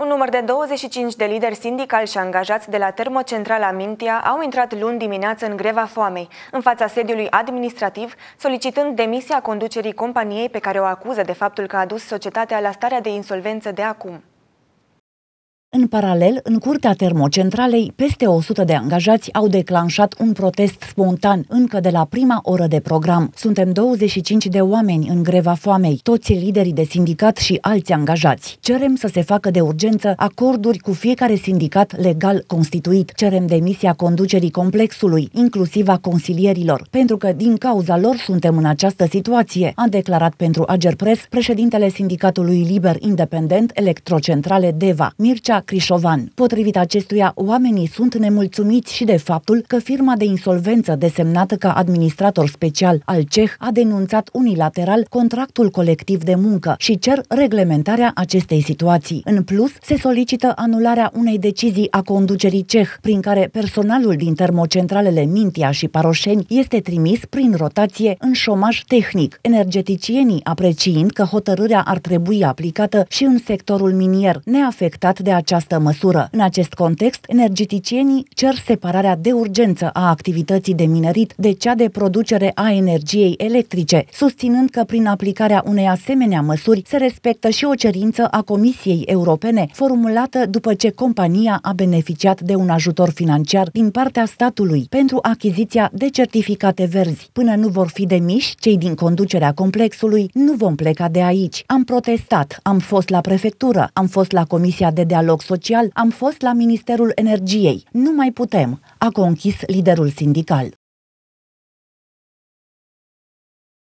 Un număr de 25 de lideri sindicali și angajați de la termocentrala Mintia au intrat luni dimineață în greva foamei, în fața sediului administrativ, solicitând demisia conducerii companiei pe care o acuză de faptul că a dus societatea la starea de insolvență de acum. În paralel, în curtea termocentralei, peste 100 de angajați au declanșat un protest spontan încă de la prima oră de program. Suntem 25 de oameni în greva foamei, toți liderii de sindicat și alți angajați. Cerem să se facă de urgență acorduri cu fiecare sindicat legal constituit. Cerem demisia conducerii complexului, inclusiv a consilierilor, pentru că din cauza lor suntem în această situație, a declarat pentru Agerpres președintele Sindicatului Liber Independent Electrocentrale Deva, Mircea Crișovan. Potrivit acestuia, oamenii sunt nemulțumiți și de faptul că firma de insolvență desemnată ca administrator special al CEH a denunțat unilateral contractul colectiv de muncă și cer reglementarea acestei situații. În plus, se solicită anularea unei decizii a conducerii CEH, prin care personalul din termocentralele Mintia și Paroșeni este trimis prin rotație în șomaj tehnic, energeticienii apreciind că hotărârea ar trebui aplicată și în sectorul minier, neafectat de această măsură. În acest context, energeticienii cer separarea de urgență a activității de minerit de cea de producere a energiei electrice, susținând că prin aplicarea unei asemenea măsuri se respectă și o cerință a Comisiei Europene formulată după ce compania a beneficiat de un ajutor financiar din partea statului pentru achiziția de certificate verzi. Până nu vor fi demiși cei din conducerea complexului, nu vom pleca de aici. Am protestat, am fost la prefectură, am fost la Comisia de Dialog dialog social, am fost la Ministerul Energiei. Nu mai putem, a conchis liderul sindical.